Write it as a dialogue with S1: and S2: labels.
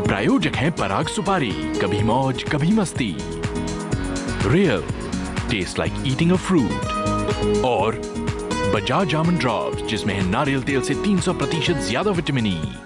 S1: प्रायोजक हैं पराग सुपारी। कभी मौज, कभी मस्ती। Real taste like eating a fruit और बजाज आमंड ड्रॉप्स जिसमें है नारियल तेल से 300 प्रतिशत ज़्यादा विटामिन ई e।